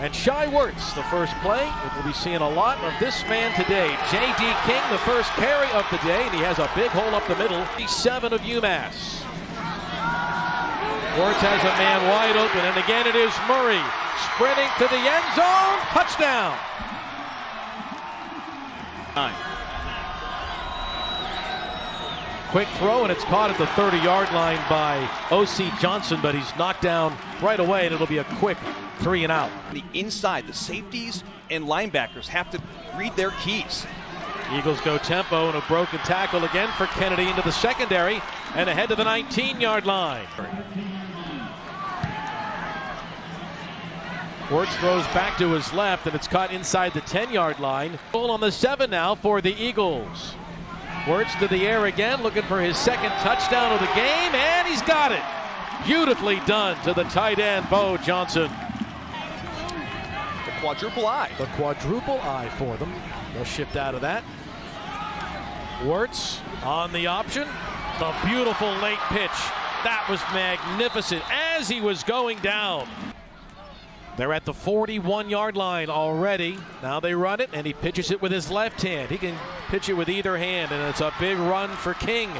And Shai Werts, the first play. We'll be seeing a lot of this man today. J.D. King, the first carry of the day, and he has a big hole up the middle. Seven of UMass. Werts has a man wide open, and again it is Murray sprinting to the end zone. Touchdown. Nine. Quick throw, and it's caught at the 30 yard line by O.C. Johnson, but he's knocked down right away, and it'll be a quick three and out. The inside, the safeties and linebackers have to read their keys. Eagles go tempo and a broken tackle again for Kennedy into the secondary and ahead to the 19 yard line. Werts throws back to his left and it's caught inside the 10 yard line. Goal on the seven now for the Eagles. Werts to the air again, looking for his second touchdown of the game, and he's got it. Beautifully done to the tight end, Bo Johnson. Quadruple I. The quadruple I for them. They'll shift out of that. Werts on the option. The beautiful late pitch. That was magnificent as he was going down. They're at the 41 yard line already. Now they run it, and he pitches it with his left hand. He can pitch it with either hand, and it's a big run for King.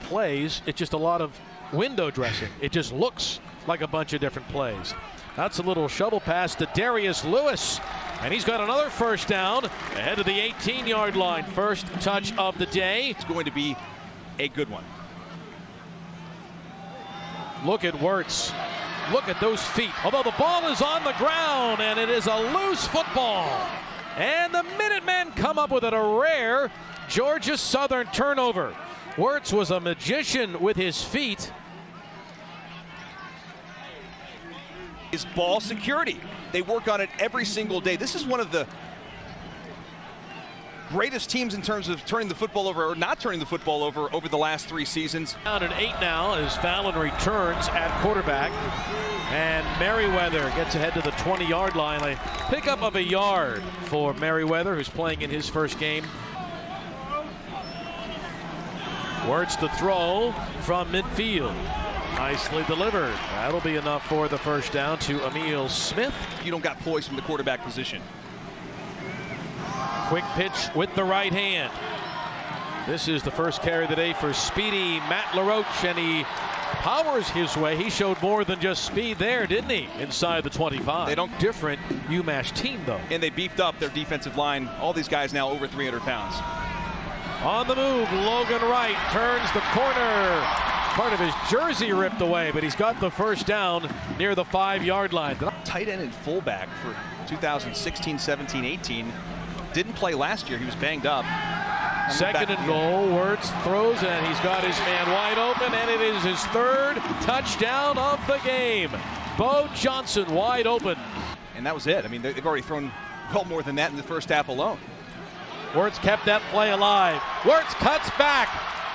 Plays, it's just a lot of window dressing. It just looks like a bunch of different plays. That's a little shovel pass to Darius Lewis. And he's got another first down ahead of the 18 yard line. First touch of the day. It's going to be a good one. Look at Werts. Look at those feet. Although the ball is on the ground and it is a loose football. And the Minutemen come up with it, a rare Georgia Southern turnover. Werts was a magician with his feet. Is ball security. They work on it every single day. This is one of the greatest teams in terms of turning the football over or not turning the football over over the last three seasons. Down at eight now as Fallon returns at quarterback. And Merriweather gets ahead to the 20 yard line. A pickup of a yard for Merriweather, who's playing in his first game. Werts the throw from midfield. Nicely delivered. That'll be enough for the first down to Emil Smith. You don't got poise from the quarterback position. Quick pitch with the right hand. This is the first carry of the day for speedy Matt LaRoche, and he powers his way. He showed more than just speed there, didn't he? Inside the 25. They don't different UMass team though. And they beefed up their defensive line. All these guys now over 300 pounds. On the move, Logan Wright turns the corner. Part of his jersey ripped away, but he's got the first down near the five yard line. Tight end and fullback for 2016, 17, 18. Didn't play last year. He was banged up. Second and goal. Werts throws, and he's got his man wide open, and it is his third touchdown of the game. Bo Johnson wide open. And that was it. I mean, they've already thrown well more than that in the first half alone. Werts kept that play alive. Werts cuts back.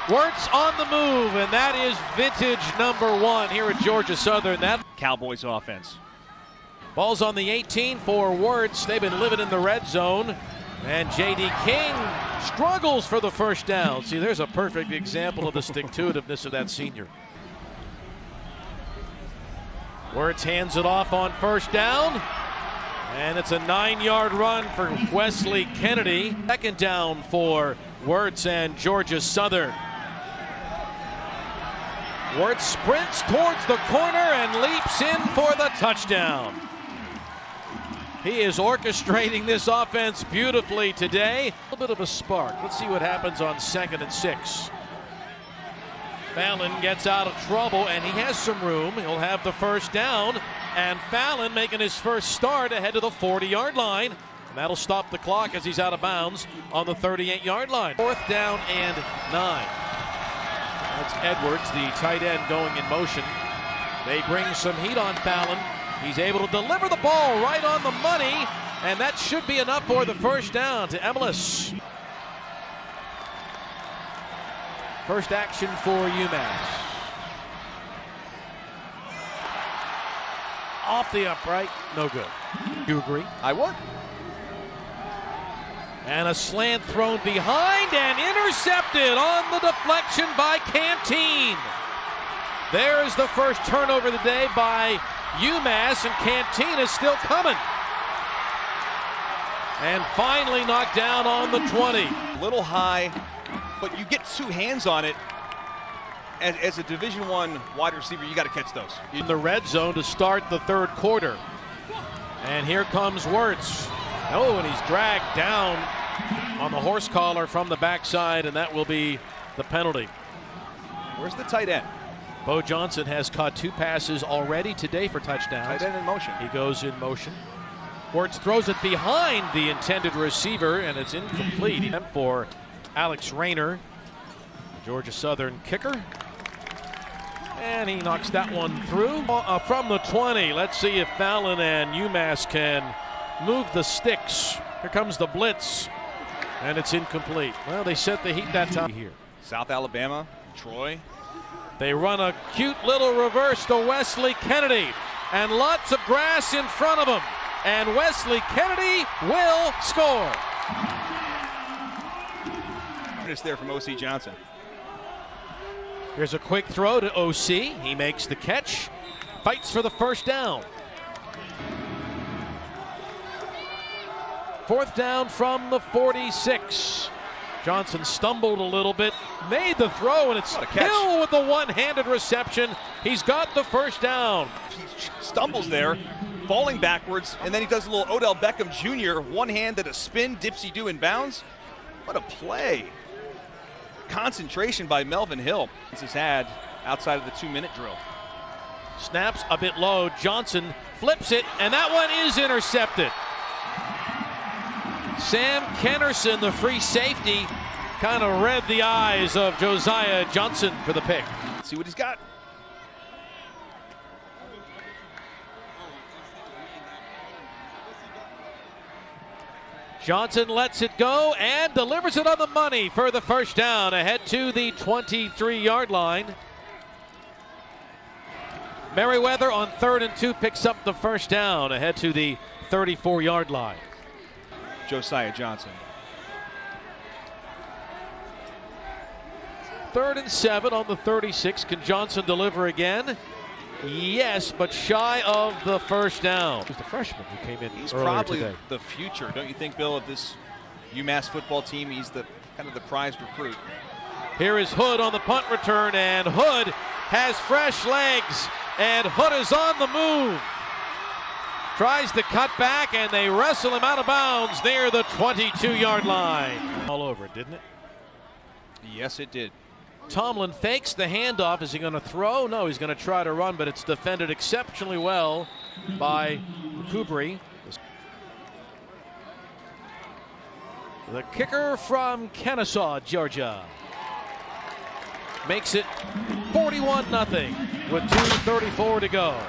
Werts on the move, and that is vintage number one here at Georgia Southern. That Cowboys offense. Ball's on the 18 for Werts. They've been living in the red zone. And J.D. King struggles for the first down. See, there's a perfect example of the stick-to-itiveness of that senior. Werts hands it off on first down. And it's a nine-yard run for Wesley Kennedy. Second down for Werts and Georgia Southern. Werts sprints towards the corner and leaps in for the touchdown. He is orchestrating this offense beautifully today. A little bit of a spark. Let's see what happens on second and six. Fallon gets out of trouble and he has some room. He'll have the first down. And Fallon making his first start ahead of the 40 yard line. And that'll stop the clock as he's out of bounds on the 38 yard line. Fourth down and nine. That's Edwards, the tight end, going in motion. They bring some heat on Fallon. He's able to deliver the ball right on the money, and that should be enough for the first down to Emilus. First action for UMass. Off the upright, no good. You agree? I would. And a slant thrown behind and intercepted on the deflection by Canteen. There's the first turnover of the day by UMass, and Canteen is still coming. And finally knocked down on the 20. A little high, but you get two hands on it. As, as a Division One wide receiver, you got to catch those. In the red zone to start the third quarter. And here comes Werts. Oh, and he's dragged down on the horse collar from the backside, and that will be the penalty. Where's the tight end? Bo Johnson has caught two passes already today for touchdowns. Tight end in motion. He goes in motion. Werts throws it behind the intended receiver, and it's incomplete for Alex Raynor, Georgia Southern kicker. And he knocks that one through uh, from the 20. Let's see if Fallon and UMass can move the sticks. Here comes the blitz, and it's incomplete. Well, they set the heat that time here. South Alabama, Troy. They run a cute little reverse to Wesley Kennedy, and lots of grass in front of him. And Wesley Kennedy will score. It's there from O.C. Johnson. Here's a quick throw to OC. He makes the catch, fights for the first down. Fourth down from the 46. Johnson stumbled a little bit, made the throw, and it's Hill with the one-handed reception. He's got the first down. He stumbles there, falling backwards, and then he does a little Odell Beckham Jr. one-handed a spin, dipsy do in bounds. What a play. Concentration by Melvin Hill. This is had outside of the two-minute drill. Snaps a bit low. Johnson flips it, and that one is intercepted. Sam Kennerson, the free safety, kind of read the eyes of Josiah Johnson for the pick. Let's see what he's got. Johnson lets it go and delivers it on the money for the first down ahead to the 23 yard line. Merriweather on third and two picks up the first down ahead to the 34 yard line. Josiah Johnson. Third and seven on the 36. Can Johnson deliver again? Yes, but shy of the first down. He's the freshman who came in He's probably today. the future, don't you think, Bill, of this UMass football team? He's the kind of the prized recruit. Here is Hood on the punt return, and Hood has fresh legs, and Hood is on the move. Tries to cut back, and they wrestle him out of bounds near the 22-yard line. All over didn't it? Yes, it did. Tomlin fakes the handoff. Is he going to throw? No, he's going to try to run, but it's defended exceptionally well by Kubri. The kicker from Kennesaw, Georgia. Makes it 41 0 with 2.34 to go.